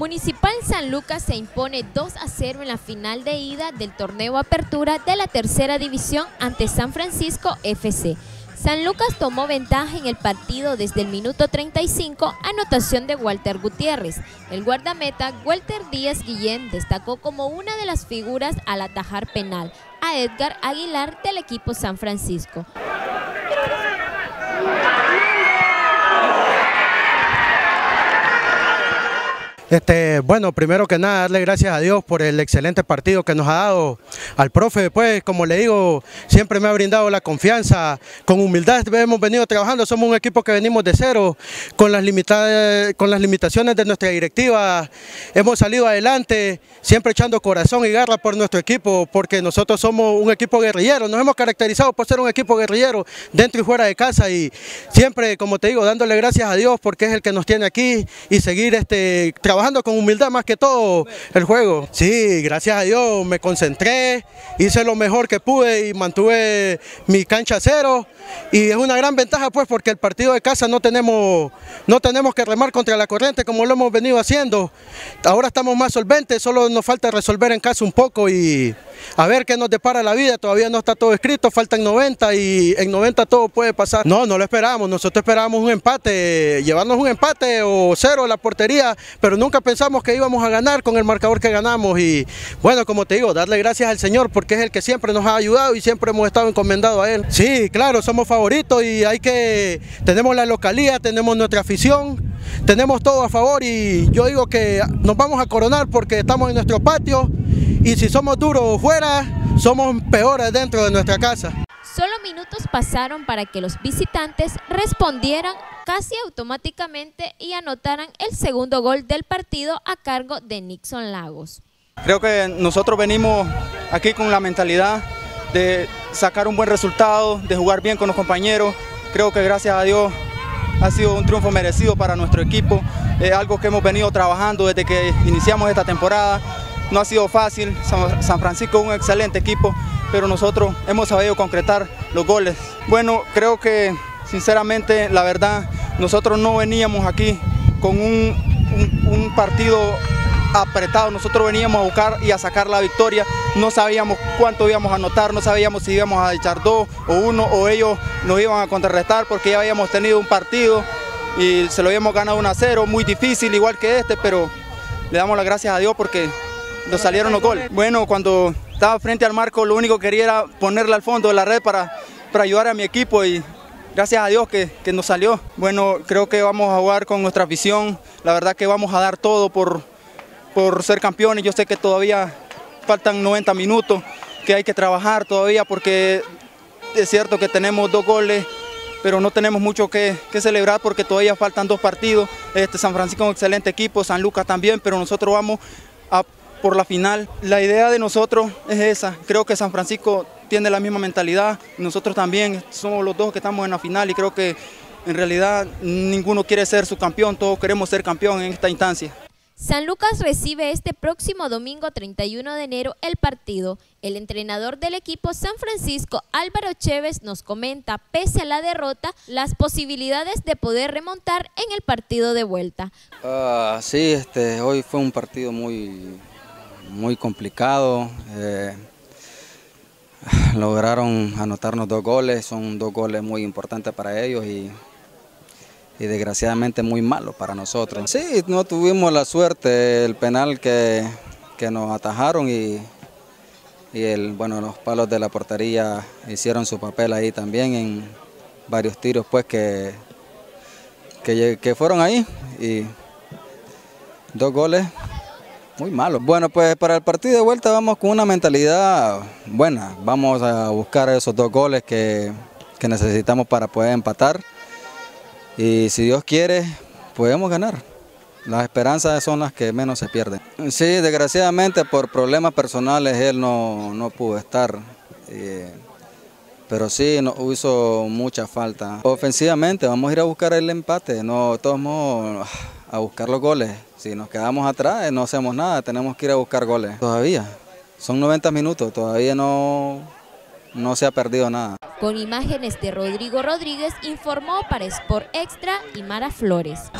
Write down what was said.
Municipal San Lucas se impone 2 a 0 en la final de ida del torneo Apertura de la tercera división ante San Francisco FC. San Lucas tomó ventaja en el partido desde el minuto 35, anotación de Walter Gutiérrez. El guardameta Walter Díaz Guillén destacó como una de las figuras al atajar penal a Edgar Aguilar del equipo San Francisco. Este, bueno, primero que nada, darle gracias a Dios por el excelente partido que nos ha dado al profe. Después, como le digo, siempre me ha brindado la confianza. Con humildad hemos venido trabajando, somos un equipo que venimos de cero, con las, limitadas, con las limitaciones de nuestra directiva. Hemos salido adelante, siempre echando corazón y garra por nuestro equipo, porque nosotros somos un equipo guerrillero. Nos hemos caracterizado por ser un equipo guerrillero dentro y fuera de casa y siempre, como te digo, dándole gracias a Dios porque es el que nos tiene aquí y seguir este, trabajando trabajando con humildad más que todo el juego. Sí, gracias a Dios me concentré, hice lo mejor que pude y mantuve mi cancha cero. Y es una gran ventaja pues porque el partido de casa no tenemos, no tenemos que remar contra la corriente como lo hemos venido haciendo. Ahora estamos más solventes, solo nos falta resolver en casa un poco y a ver qué nos depara la vida. Todavía no está todo escrito, faltan 90 y en 90 todo puede pasar. No, no lo esperamos, nosotros esperábamos un empate, llevarnos un empate o cero la portería, pero nunca pensamos que íbamos a ganar con el marcador que ganamos y bueno, como te digo, darle gracias al Señor porque es el que siempre nos ha ayudado y siempre hemos estado encomendados a Él. Sí, claro, somos favoritos y hay que, tenemos la localía, tenemos nuestra afición, tenemos todo a favor y yo digo que nos vamos a coronar porque estamos en nuestro patio y si somos duros fuera, somos peores dentro de nuestra casa. Solo minutos pasaron para que los visitantes respondieran casi automáticamente y anotaran el segundo gol del partido a cargo de Nixon Lagos. Creo que nosotros venimos aquí con la mentalidad de sacar un buen resultado, de jugar bien con los compañeros. Creo que gracias a Dios ha sido un triunfo merecido para nuestro equipo. Es algo que hemos venido trabajando desde que iniciamos esta temporada. No ha sido fácil, San Francisco es un excelente equipo, pero nosotros hemos sabido concretar los goles. Bueno, creo que sinceramente, la verdad, nosotros no veníamos aquí con un, partido apretado, nosotros veníamos a buscar y a sacar la victoria, no sabíamos cuánto íbamos a anotar, no sabíamos si íbamos a echar dos o uno o ellos nos iban a contrarrestar porque ya habíamos tenido un partido y se lo habíamos ganado 1 a 0, muy difícil igual que este, pero le damos las gracias a Dios porque nos salieron los goles. Bueno, cuando estaba frente al marco lo único que quería era ponerle al fondo de la red para, para ayudar a mi equipo y gracias a Dios que, nos salió. Bueno, creo que vamos a jugar con nuestra visión, la verdad que vamos a dar todo por, por ser campeones, yo sé que todavía faltan 90 minutos, que hay que trabajar todavía porque es cierto que tenemos dos goles, pero no tenemos mucho que, celebrar porque todavía faltan dos partidos. Este, San Francisco es un excelente equipo, San Lucas también, pero nosotros vamos a, por la final. La idea de nosotros es esa, creo que San Francisco tiene la misma mentalidad, nosotros también somos los dos que estamos en la final y creo que en realidad ninguno quiere ser su campeón, todos queremos ser campeón en esta instancia. San Lucas recibe este próximo domingo 31 de enero el partido. El entrenador del equipo San Francisco, Álvaro Chévez, nos comenta, pese a la derrota, las posibilidades de poder remontar en el partido de vuelta. Uh, sí, este, hoy fue un partido muy, muy complicado. Eh, lograron anotarnos dos goles, son dos goles muy importantes para ellos y, desgraciadamente muy malos para nosotros. Sí, no tuvimos la suerte, el penal que, nos atajaron y, y el, bueno, los palos de la portería hicieron su papel ahí también en varios tiros pues que, que, que fueron ahí y dos goles muy malo. Bueno, pues para el partido de vuelta vamos con una mentalidad buena. Vamos a buscar esos dos goles que, necesitamos para poder empatar. Y si Dios quiere, podemos ganar. Las esperanzas son las que menos se pierden. Sí, desgraciadamente por problemas personales él no, pudo estar. Eh, pero sí nos hizo mucha falta. Ofensivamente vamos a ir a buscar el empate, no, de todos modos a buscar los goles. Si nos quedamos atrás, eh, no hacemos nada, tenemos que ir a buscar goles. Todavía, son 90 minutos, todavía no, no se ha perdido nada. Con imágenes de Rodrigo Rodríguez, informó para Sport Extra y Mara Flores.